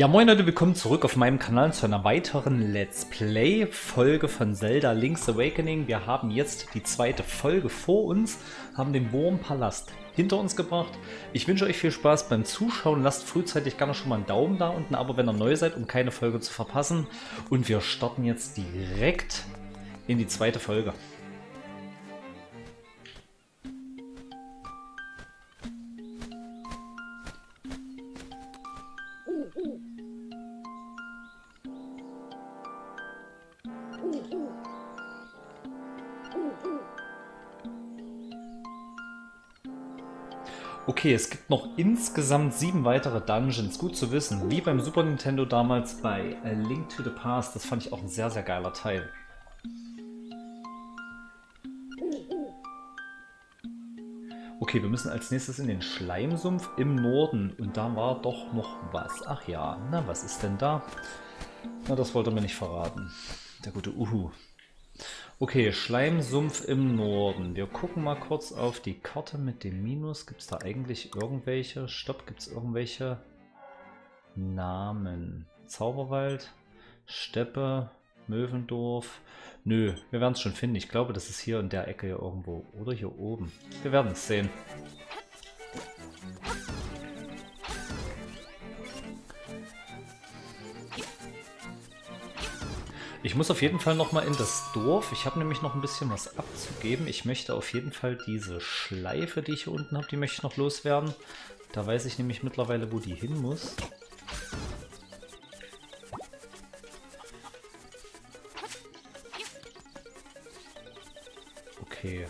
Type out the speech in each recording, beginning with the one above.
Ja moin Leute, willkommen zurück auf meinem Kanal zu einer weiteren Let's Play Folge von Zelda Link's Awakening. Wir haben jetzt die zweite Folge vor uns, haben den Wurmpalast hinter uns gebracht. Ich wünsche euch viel Spaß beim Zuschauen. Lasst frühzeitig gerne schon mal einen Daumen da unten, aber wenn ihr neu seid, um keine Folge zu verpassen. Und wir starten jetzt direkt in die zweite Folge. Okay, es gibt noch insgesamt sieben weitere Dungeons. Gut zu wissen, wie beim Super Nintendo damals bei A Link to the Past. Das fand ich auch ein sehr, sehr geiler Teil. Okay, wir müssen als nächstes in den Schleimsumpf im Norden. Und da war doch noch was. Ach ja, na, was ist denn da? Na, das wollte er mir nicht verraten. Der gute Uhu. Okay, Schleimsumpf im Norden. Wir gucken mal kurz auf die Karte mit dem Minus. Gibt es da eigentlich irgendwelche? Stopp, gibt es irgendwelche Namen? Zauberwald, Steppe, Möwendorf. Nö, wir werden es schon finden. Ich glaube, das ist hier in der Ecke hier irgendwo. Oder hier oben. Wir werden es sehen. Ich muss auf jeden Fall noch mal in das Dorf. Ich habe nämlich noch ein bisschen was abzugeben. Ich möchte auf jeden Fall diese Schleife, die ich hier unten habe, die möchte ich noch loswerden. Da weiß ich nämlich mittlerweile, wo die hin muss. Okay.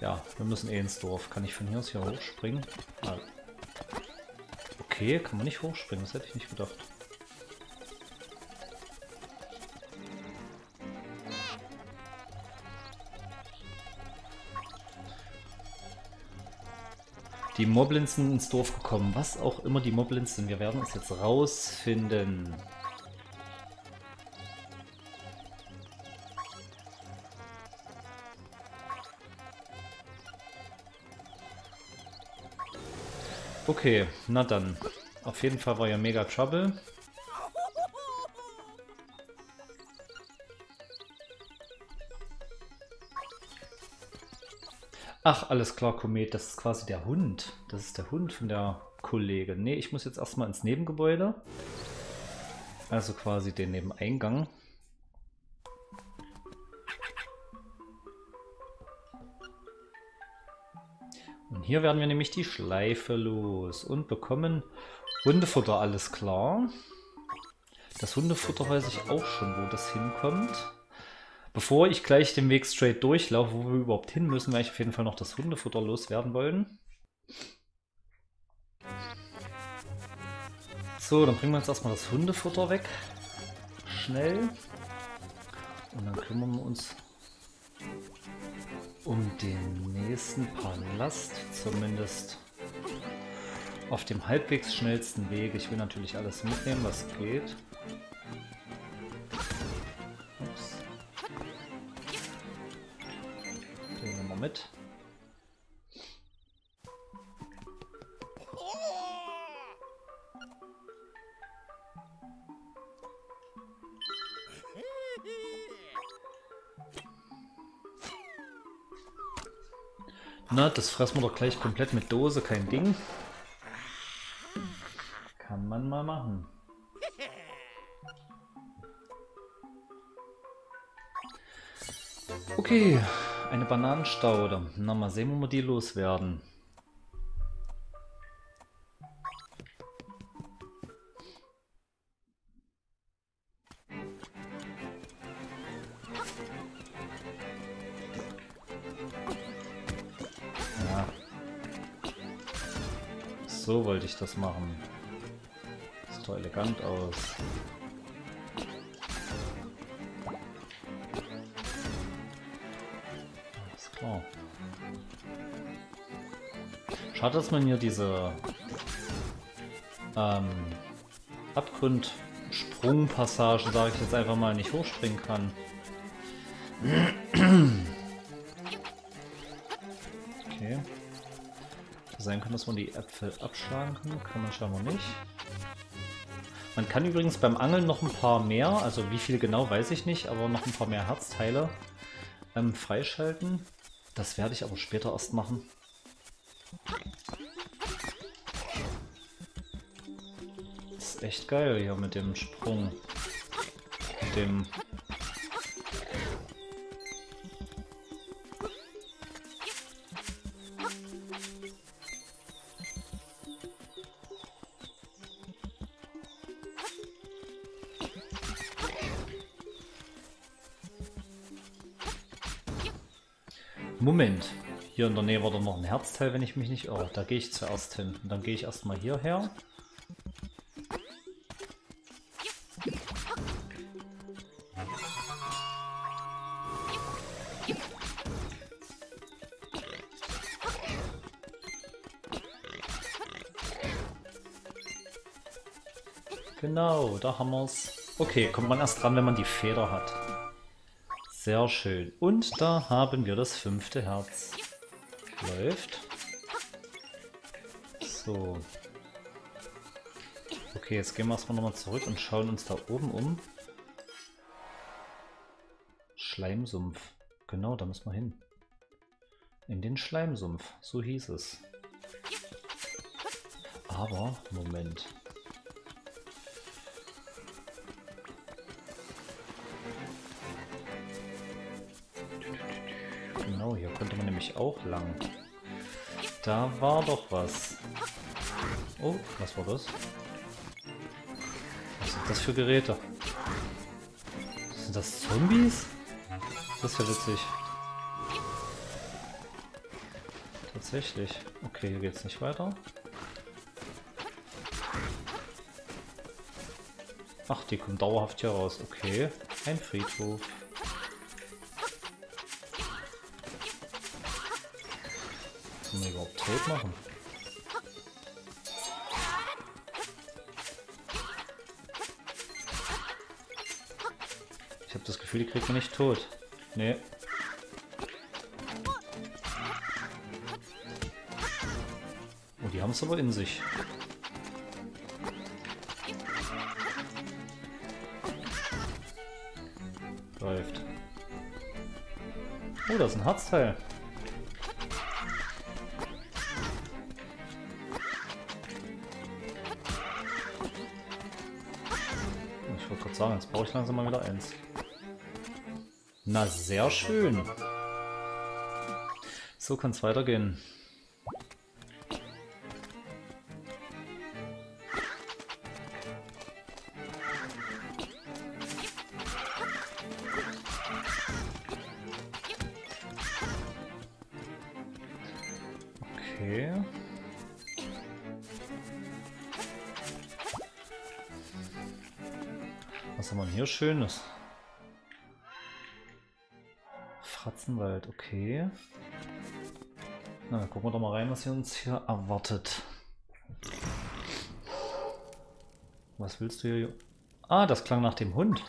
Ja, wir müssen eh ins Dorf. Kann ich von hier aus hier hochspringen? Okay, kann man nicht hochspringen. Das hätte ich nicht gedacht. Die Moblins sind ins Dorf gekommen. Was auch immer die Moblins sind. Wir werden es jetzt rausfinden. Okay, na dann. Auf jeden Fall war ja mega Trouble. Ach, alles klar, Komet, das ist quasi der Hund. Das ist der Hund von der Kollegin. Ne, ich muss jetzt erstmal ins Nebengebäude. Also quasi den Nebeneingang. Und hier werden wir nämlich die Schleife los und bekommen Hundefutter, alles klar. Das Hundefutter weiß ich auch schon, wo das hinkommt. Bevor ich gleich den Weg straight durchlaufe, wo wir überhaupt hin müssen, werde ich auf jeden Fall noch das Hundefutter loswerden wollen. So, dann bringen wir jetzt erstmal das Hundefutter weg. Schnell. Und dann kümmern wir uns um den nächsten Palast. Zumindest auf dem halbwegs schnellsten Weg. Ich will natürlich alles mitnehmen, was geht. Das fressen wir doch gleich komplett mit Dose, kein Ding. Kann man mal machen. Okay, eine Bananenstaude. Na, mal sehen, wo wir die loswerden. So wollte ich das machen. Sieht doch elegant aus. Schade, dass man hier diese ähm, Abgrundsprungpassagen, sage ich jetzt einfach mal, nicht hochspringen kann. Dass man die Äpfel abschlagen kann. Man scheinbar nicht. Man kann übrigens beim Angeln noch ein paar mehr, also wie viel genau weiß ich nicht, aber noch ein paar mehr Herzteile ähm, freischalten. Das werde ich aber später erst machen. Ist echt geil hier mit dem Sprung. Mit dem Moment. Hier in der Nähe war doch noch ein Herzteil, wenn ich mich nicht irre. Da gehe ich zuerst hin. Und dann gehe ich erstmal hierher. Genau, da haben wir es. Okay, kommt man erst dran, wenn man die Feder hat. Sehr schön. Und da haben wir das fünfte Herz. Läuft. So. Okay, jetzt gehen wir erstmal nochmal zurück und schauen uns da oben um. Schleimsumpf. Genau, da müssen wir hin. In den Schleimsumpf, so hieß es. Aber, Moment. Genau, hier konnte man nämlich auch lang. Da war doch was. Oh, was war das? Was sind das für Geräte? Sind das Zombies? Das ist ja witzig. Tatsächlich. Okay, hier geht's nicht weiter. Ach, die kommen dauerhaft hier raus. Okay, ein Friedhof. Tot machen? Ich habe das Gefühl, die kriegt man nicht tot. Nee. Oh, die haben es aber in sich. Läuft. Oh, da ist ein Herzteil. Jetzt brauche ich langsam mal wieder eins. Na, sehr schön. So kann es weitergehen. Schönes? Fratzenwald, okay. Na, gucken wir doch mal rein, was hier uns hier erwartet. Was willst du hier? Ah, das klang nach dem Hund.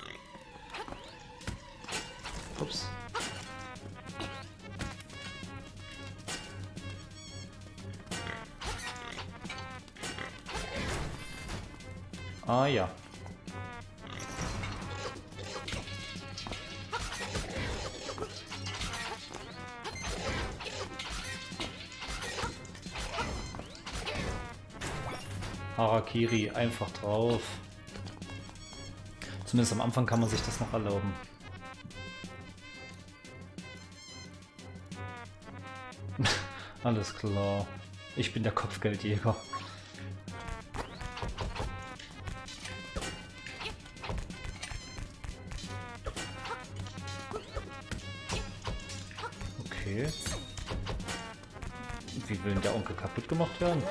Ups. Ah ja. Harakiri einfach drauf. Zumindest am Anfang kann man sich das noch erlauben. Alles klar. Ich bin der Kopfgeldjäger. Okay. Wie will denn der Onkel kaputt gemacht werden?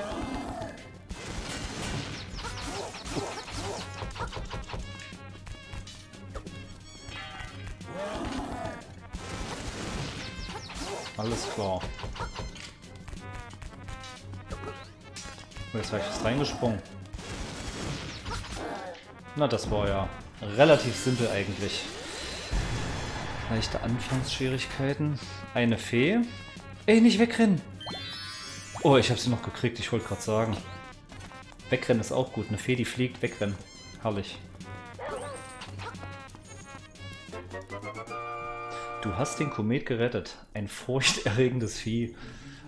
Alles klar. Jetzt war ich fast reingesprungen. Na, das war ja relativ simpel eigentlich. Leichte Anfangsschwierigkeiten. Eine Fee. Ey, nicht wegrennen! Oh, ich habe sie noch gekriegt, ich wollte gerade sagen. Wegrennen ist auch gut. Eine Fee, die fliegt, wegrennen. Herrlich. Du hast den Komet gerettet. Ein furchterregendes Vieh.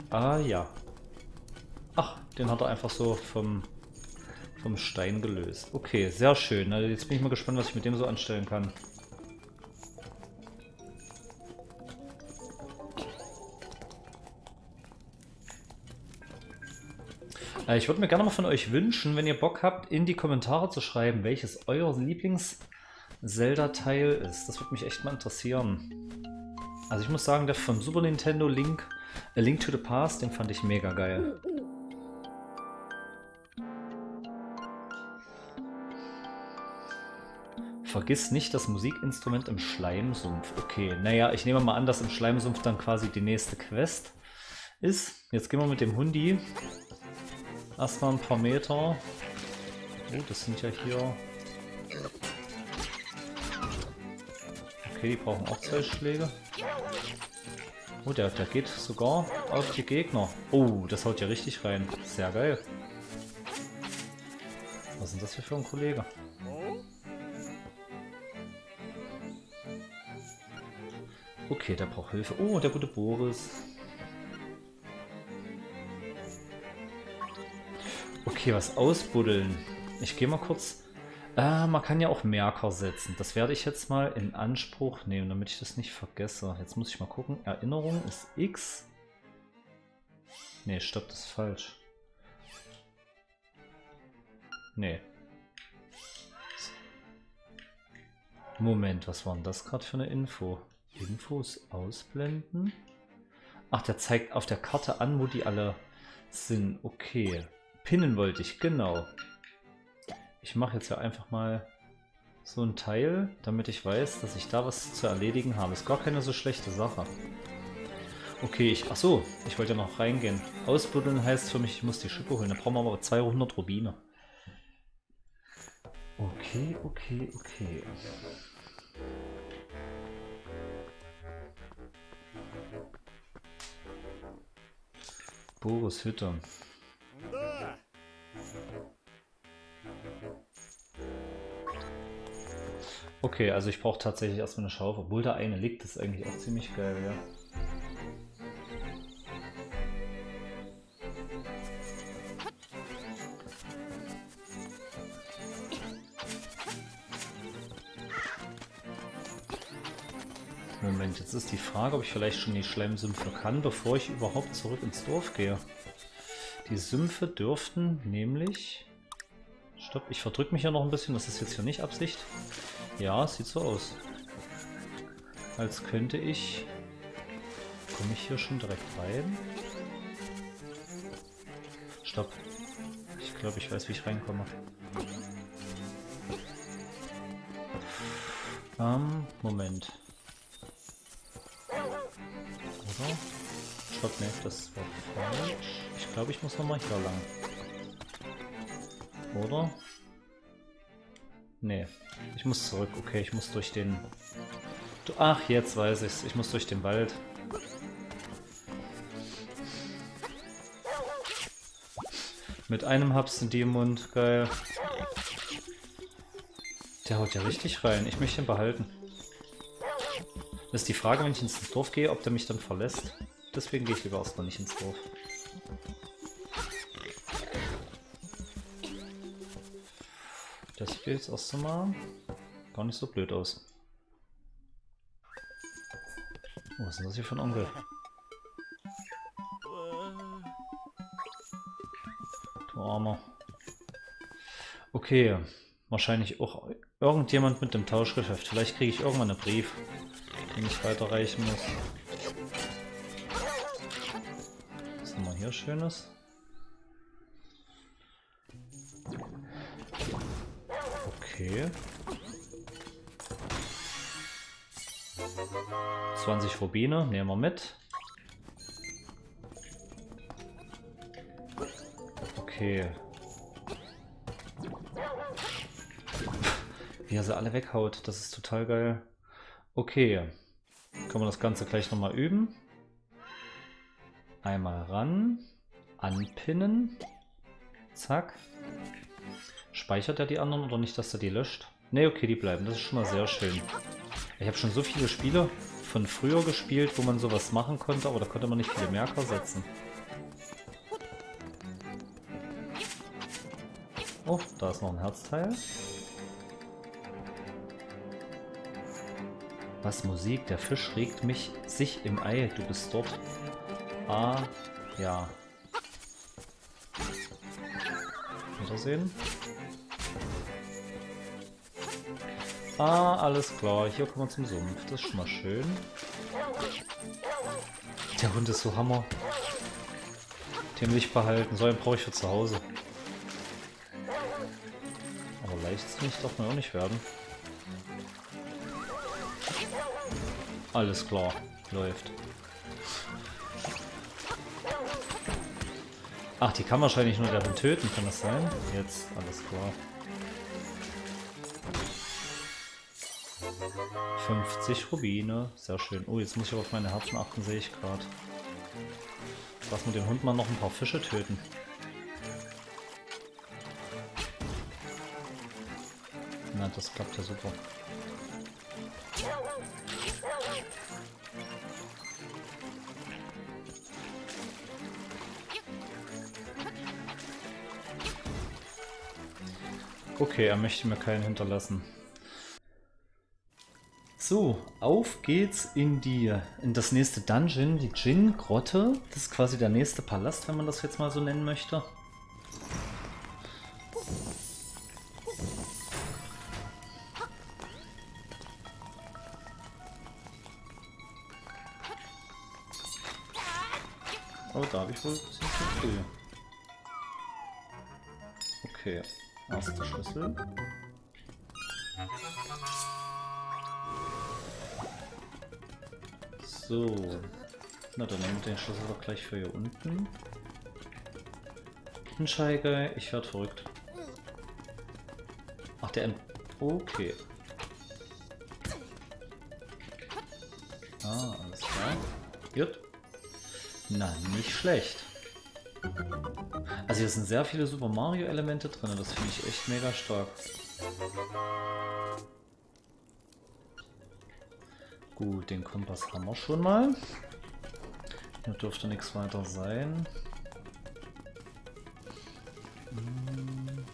Ah ja. Ach, den hat er einfach so vom, vom Stein gelöst. Okay, sehr schön. Also jetzt bin ich mal gespannt, was ich mit dem so anstellen kann. Äh, ich würde mir gerne mal von euch wünschen, wenn ihr Bock habt, in die Kommentare zu schreiben, welches euer Lieblings-Zelda-Teil ist. Das würde mich echt mal interessieren. Also ich muss sagen, der vom Super Nintendo Link, A Link to the Past, den fand ich mega geil. Vergiss nicht das Musikinstrument im Schleimsumpf. Okay, naja, ich nehme mal an, dass im Schleimsumpf dann quasi die nächste Quest ist. Jetzt gehen wir mit dem Hundi erstmal ein paar Meter. Oh, das sind ja hier... Okay, die brauchen auch zwei Schläge. Oh, der, der geht sogar auf die Gegner. Oh, das haut ja richtig rein. Sehr geil. Was ist denn das für ein Kollege? Okay, der braucht Hilfe. Oh, der gute Boris. Okay, was ausbuddeln. Ich gehe mal kurz... Äh, man kann ja auch Merker setzen. Das werde ich jetzt mal in Anspruch nehmen, damit ich das nicht vergesse. Jetzt muss ich mal gucken. Erinnerung ist X. Ne, stopp, das ist falsch. Ne. Moment, was war denn das gerade für eine Info? Infos ausblenden? Ach, der zeigt auf der Karte an, wo die alle sind. Okay. Pinnen wollte ich, genau. Ich mache jetzt ja einfach mal so ein Teil, damit ich weiß, dass ich da was zu erledigen habe. Ist gar keine so schlechte Sache. Okay, ich... Ach so, ich wollte ja noch reingehen. Ausbuddeln heißt für mich, ich muss die Schippe holen. Da brauchen wir aber 200 Rubine. Okay, okay, okay. Boris Hütte. Okay, also ich brauche tatsächlich erstmal eine Schaufel. Obwohl da eine liegt, ist eigentlich auch ziemlich geil, ja. Moment, jetzt ist die Frage, ob ich vielleicht schon die Schleimsümpfe kann, bevor ich überhaupt zurück ins Dorf gehe. Die Sümpfe dürften nämlich... Stopp, ich verdrücke mich ja noch ein bisschen, das ist jetzt hier nicht Absicht. Ja, sieht so aus. Als könnte ich... Komme ich hier schon direkt rein? Stopp. Ich glaube, ich weiß, wie ich reinkomme. Ähm, Moment. Oder? Stopp, ne, das war falsch. Ich glaube, ich muss nochmal hier lang. Oder? Nee. Ich muss zurück. Okay, ich muss durch den... Ach, jetzt weiß ich's. Ich muss durch den Wald. Mit einem Haps in die im Mund. Geil. Der haut ja richtig rein. Ich möchte ihn behalten. Das ist die Frage, wenn ich ins Dorf gehe, ob der mich dann verlässt. Deswegen gehe ich lieber erstmal nicht ins Dorf. Das sieht jetzt erst einmal gar nicht so blöd aus. Was ist denn das hier für ein Onkel? Du Armer. Okay, wahrscheinlich auch irgendjemand mit dem Tauschgeschäft. Vielleicht kriege ich irgendwann einen Brief, den ich weiterreichen muss. Was haben wir hier Schönes? Okay. 20 Rubine, nehmen wir mit. Okay. Wie er sie alle weghaut, das ist total geil. Okay. Können wir das Ganze gleich nochmal üben. Einmal ran. Anpinnen. Zack. Speichert er die anderen oder nicht, dass er die löscht? Ne, okay, die bleiben. Das ist schon mal sehr schön. Ich habe schon so viele Spiele von früher gespielt, wo man sowas machen konnte, aber da konnte man nicht viele Merker setzen. Oh, da ist noch ein Herzteil. Was Musik? Der Fisch regt mich sich im Ei. Du bist dort. Ah, ja. Wiedersehen. Ah, alles klar. Hier kommen wir zum Sumpf. Das ist schon mal schön. Der Hund ist so Hammer. Den will ich behalten. So einen brauche ich für zu Hause. Aber leichtsinnig darf man auch nicht werden. Alles klar. Läuft. Ach, die kann wahrscheinlich nur der töten, kann das sein? Jetzt, alles klar. 50 Rubine, sehr schön. Oh, jetzt muss ich auf meine Herzen achten, sehe ich gerade. Lass mal den Hund mal noch ein paar Fische töten. Na, das klappt ja super. Okay, er möchte mir keinen hinterlassen. So, auf geht's in die in das nächste Dungeon, die Djinn-Grotte. Das ist quasi der nächste Palast, wenn man das jetzt mal so nennen möchte. Oh, da habe ich wohl ein bisschen zu früh. Okay, erster Schlüssel. So. Na, dann nehmen wir den Schlüssel doch gleich für hier unten. Hinscheige, ich werde verrückt. Ach, der... Okay. Ah, alles klar. Gut. Na, nicht schlecht. Also hier sind sehr viele Super Mario Elemente drin, das finde ich echt mega stark. Gut, den Kompass haben wir schon mal. Hier dürfte nichts weiter sein. Hm.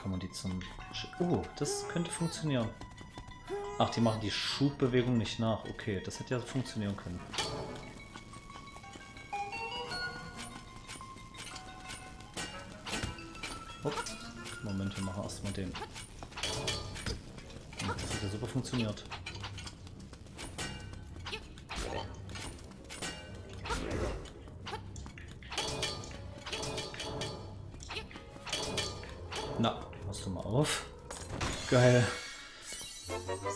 Kann man die zum... Oh, das könnte funktionieren. Ach, die machen die Schubbewegung nicht nach. Okay, das hätte ja funktionieren können. Erstmal den. Das hat ja super funktioniert. Na, machst du mal auf. Geil.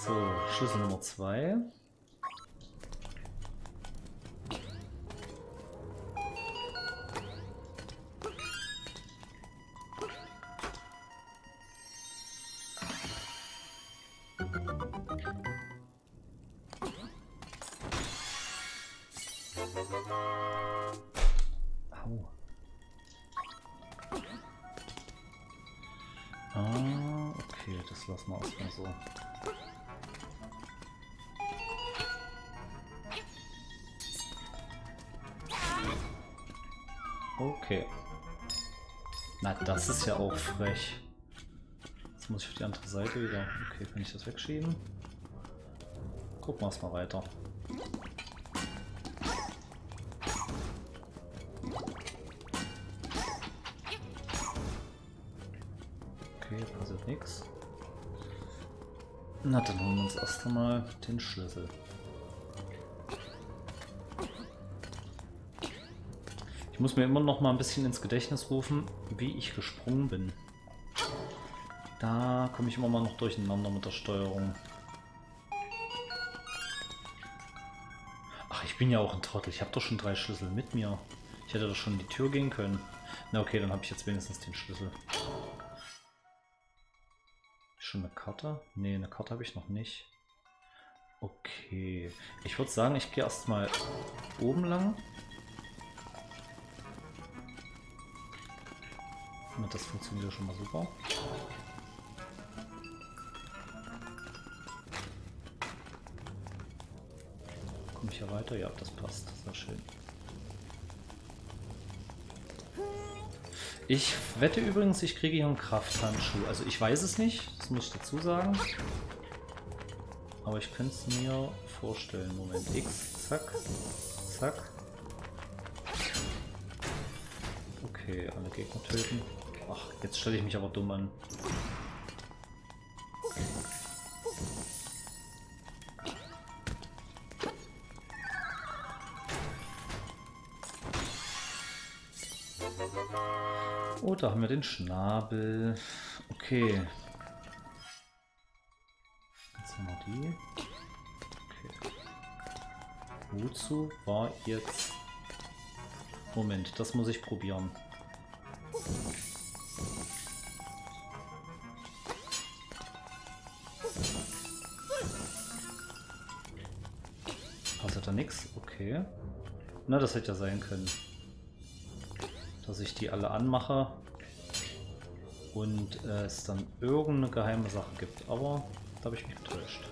So, Schlüssel Nummer 2. das ist ja auch frech. Jetzt muss ich auf die andere Seite wieder. Okay, kann ich das wegschieben? Gucken wir erstmal weiter. Okay, passiert nichts. Na, dann holen wir uns erst einmal den Schlüssel. Muss mir immer noch mal ein bisschen ins Gedächtnis rufen, wie ich gesprungen bin. Da komme ich immer mal noch durcheinander mit der Steuerung. Ach, ich bin ja auch ein Trottel. Ich habe doch schon drei Schlüssel mit mir. Ich hätte doch schon in die Tür gehen können. Na okay, dann habe ich jetzt wenigstens den Schlüssel. Schon eine Karte? Ne, eine Karte habe ich noch nicht. Okay. Ich würde sagen, ich gehe erstmal oben lang. Das funktioniert schon mal super. Komme ich hier weiter? Ja, das passt. Sehr schön. Ich wette übrigens, ich kriege hier einen Krafthandschuh. Also ich weiß es nicht, das muss ich dazu sagen. Aber ich könnte es mir vorstellen. Moment, X, zack, zack. Okay, alle Gegner töten. Ach, jetzt stelle ich mich aber dumm an. Oh, da haben wir den Schnabel. Okay. Jetzt haben wir die. Okay. Wozu war jetzt... Moment, das muss ich probieren. Na, das hätte ja sein können dass ich die alle anmache und äh, es dann irgendeine geheime Sache gibt. Aber da habe ich mich getäuscht.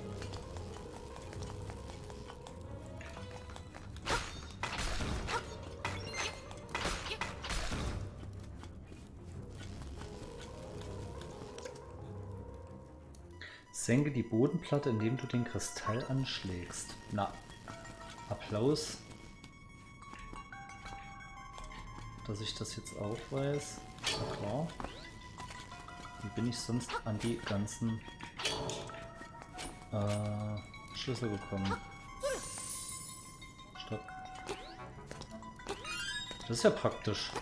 Senke die Bodenplatte, indem du den Kristall anschlägst. Na, Applaus dass ich das jetzt auch weiß. Na. Wie bin ich sonst an die ganzen äh, Schlüssel gekommen? Stopp. Das ist ja praktisch.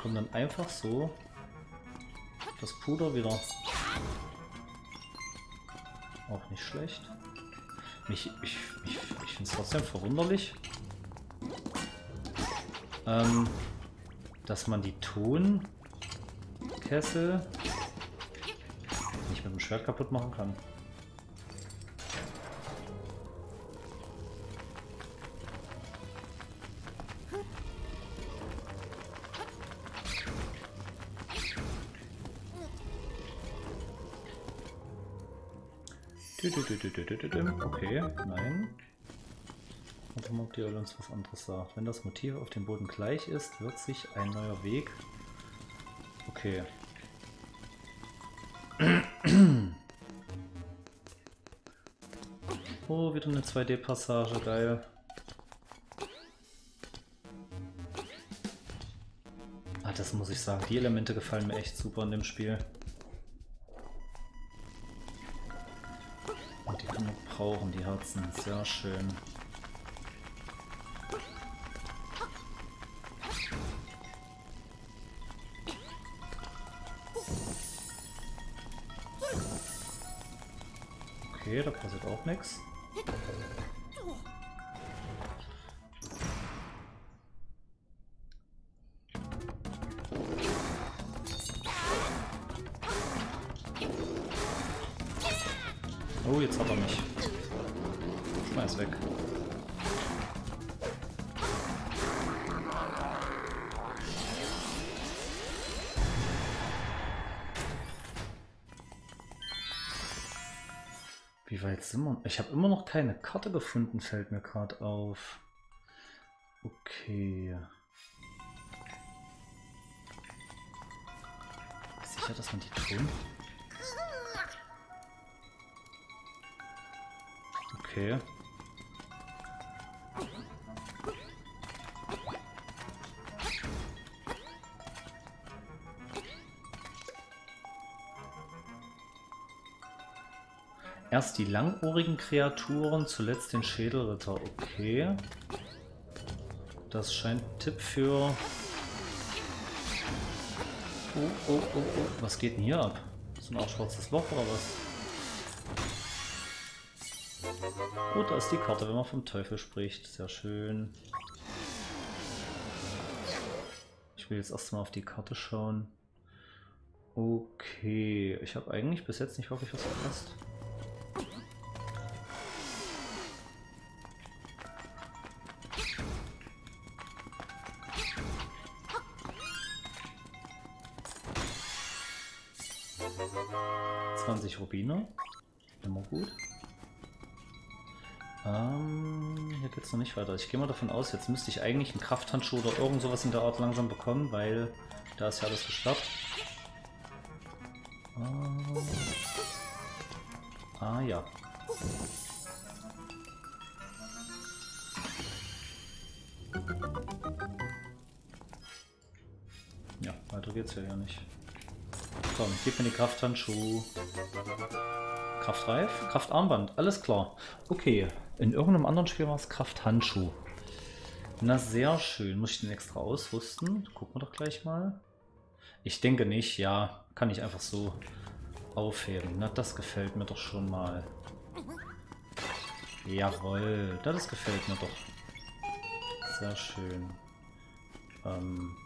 Kommt dann einfach so das Puder wieder. Auch nicht schlecht. Mich, ich ich, ich finde es trotzdem verwunderlich, ähm, dass man die Tonkessel nicht mit dem Schwert kaputt machen kann. Okay, nein. Warte mal, ob die uns was anderes sagt. Wenn das Motiv auf dem Boden gleich ist, wird sich ein neuer Weg... Okay. Oh, wieder eine 2D-Passage, geil. Ah, das muss ich sagen. Die Elemente gefallen mir echt super in dem Spiel. Und die können wir brauchen, die Herzen. Sehr schön. Okay, da passiert auch nichts. Oh, jetzt hat er mich. Schmeiß weg. Sind wir? Ich habe immer noch keine Karte gefunden, fällt mir gerade auf. Okay. Sicher, dass man die tun? Okay. Erst die langohrigen Kreaturen, zuletzt den Schädelritter. Okay. Das scheint ein Tipp für... Oh, oh, oh, oh. Was geht denn hier ab? So ein auch schwarzes Loch oder was? Oh, da ist die Karte, wenn man vom Teufel spricht. Sehr schön. Ich will jetzt erstmal auf die Karte schauen. Okay, ich habe eigentlich bis jetzt nicht wirklich was verpasst. 20 Rubine. Immer gut. Ähm, hier es noch nicht weiter. Ich gehe mal davon aus, jetzt müsste ich eigentlich einen Krafthandschuh oder irgend sowas in der Art langsam bekommen, weil da ist ja alles gesperrt. Ähm, ah ja. Ja, weiter geht's ja ja nicht. Komm, gib mir die Krafthandschuh. Kraftreif? Kraftarmband, alles klar. Okay, in irgendeinem anderen Spiel war es Krafthandschuh. Na, sehr schön. Muss ich den extra ausrüsten? Gucken wir doch gleich mal. Ich denke nicht, ja. Kann ich einfach so aufheben. Na, das gefällt mir doch schon mal. Jawohl, das gefällt mir doch. Sehr schön. Ähm,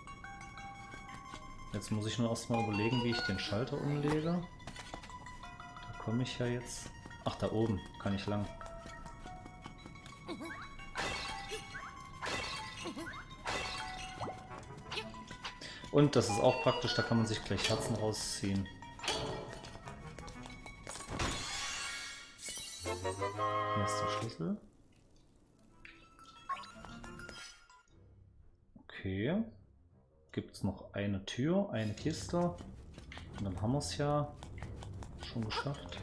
jetzt muss ich nur erstmal überlegen, wie ich den Schalter umlege komme ich ja jetzt? Ach, da oben kann ich lang. Und das ist auch praktisch, da kann man sich gleich Herzen rausziehen. Hier ist der Schlüssel. Okay. Gibt es noch eine Tür, eine Kiste. Und dann haben wir es ja schon geschafft.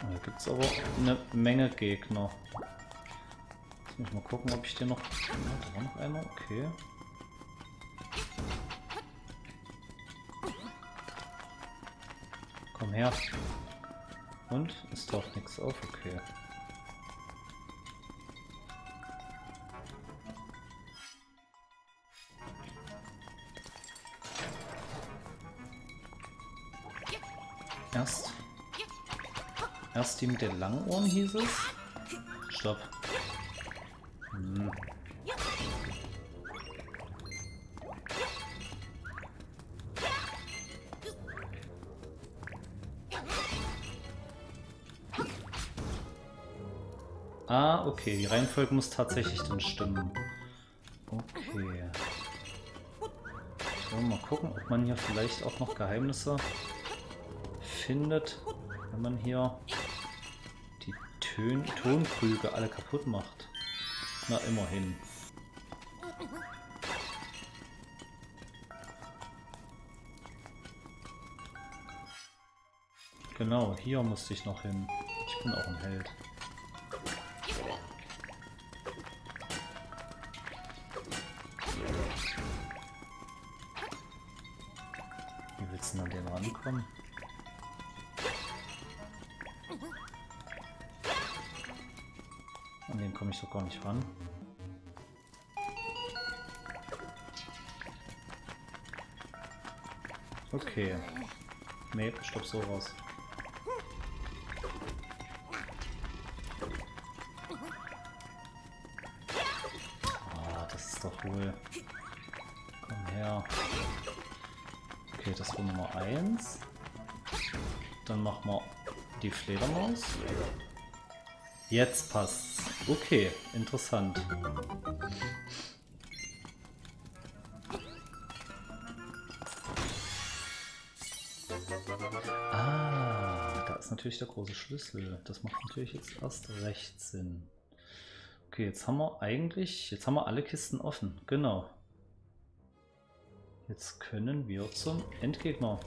Da gibt es aber eine Menge Gegner. Muss mal gucken, ob ich den noch... da war noch einer, okay. Komm her. Und? Es taucht nichts auf, okay. Erst. Erst die mit den Langohren hieß es. Stopp. Ah, okay. Die Reihenfolge muss tatsächlich dann stimmen. Okay. So, mal gucken, ob man hier vielleicht auch noch Geheimnisse findet, wenn man hier die Tön Tonkrüge alle kaputt macht. Na, immerhin. Genau, hier musste ich noch hin. Ich bin auch ein Held. Nicht ran. Okay. Nee, stopp so raus. Oh, das ist doch wohl... Komm her. Okay, das war Nummer 1. Dann machen wir die Fledermaus. Jetzt passt's. Okay, interessant. Ah, da ist natürlich der große Schlüssel. Das macht natürlich jetzt erst recht Sinn. Okay, jetzt haben wir eigentlich, jetzt haben wir alle Kisten offen. Genau. Jetzt können wir zum Endgegner.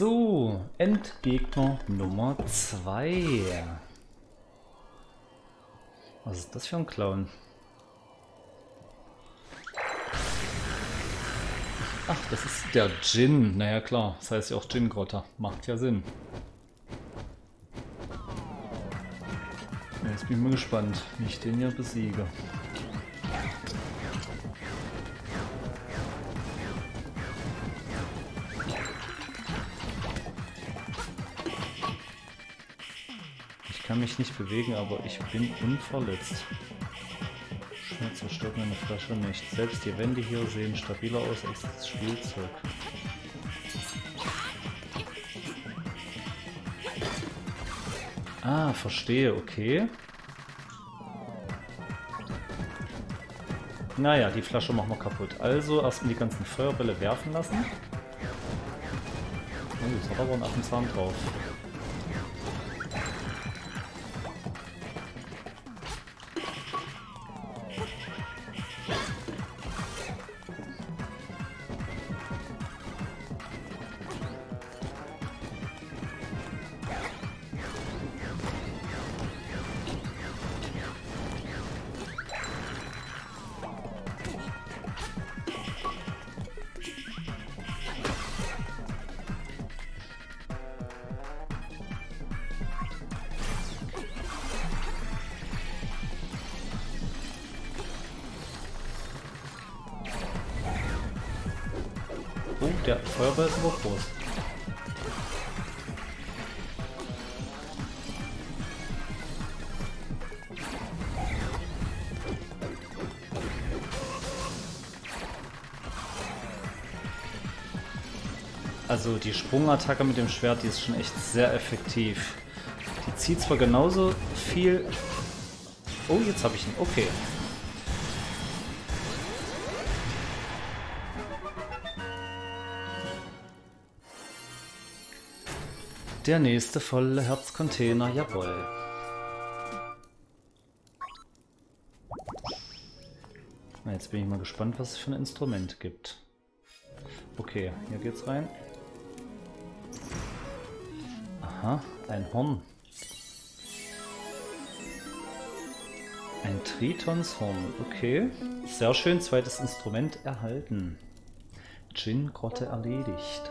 So, Endgegner Nummer 2. Was ist das für ein Clown? Ach, das ist der Djinn. Naja klar, das heißt ja auch Djinn-Grotter. Macht ja Sinn. Jetzt bin ich mal gespannt, wie ich den hier besiege. Kann mich nicht bewegen, aber ich bin unverletzt. Schmerz zerstört meine Flasche nicht. Selbst die Wände hier sehen stabiler aus als das Spielzeug. Ah, verstehe, okay. Naja, die Flasche machen wir kaputt. Also erstmal die ganzen Feuerbälle werfen lassen. Oh, jetzt hat aber einen Affenzahn drauf. Feuerball ist aber groß. Also die Sprungattacke mit dem Schwert, die ist schon echt sehr effektiv. Die zieht zwar genauso viel... Oh, jetzt habe ich ihn. Okay. Der nächste volle Herzcontainer, jawohl. Na, jetzt bin ich mal gespannt, was es für ein Instrument gibt. Okay, hier geht's rein. Aha, ein Horn. Ein Tritonshorn, okay. Sehr schön, zweites Instrument erhalten. Gin-Grotte erledigt.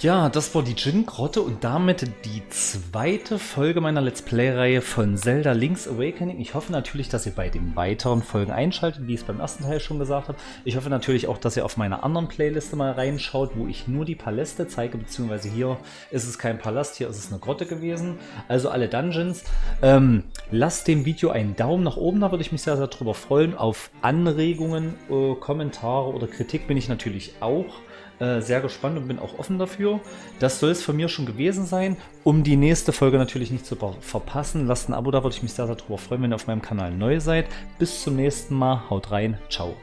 Ja, das war die Djinn-Grotte und damit die zweite Folge meiner Let's Play-Reihe von Zelda Link's Awakening. Ich hoffe natürlich, dass ihr bei den weiteren Folgen einschaltet, wie ich es beim ersten Teil schon gesagt habe. Ich hoffe natürlich auch, dass ihr auf meiner anderen Playliste mal reinschaut, wo ich nur die Paläste zeige, beziehungsweise hier ist es kein Palast, hier ist es eine Grotte gewesen. Also alle Dungeons. Ähm, lasst dem Video einen Daumen nach oben, da würde ich mich sehr, sehr drüber freuen. Auf Anregungen, äh, Kommentare oder Kritik bin ich natürlich auch äh, sehr gespannt und bin auch offen dafür. Das soll es von mir schon gewesen sein. Um die nächste Folge natürlich nicht zu verpassen, lasst ein Abo da, würde ich mich sehr, sehr darüber freuen, wenn ihr auf meinem Kanal neu seid. Bis zum nächsten Mal, haut rein, ciao.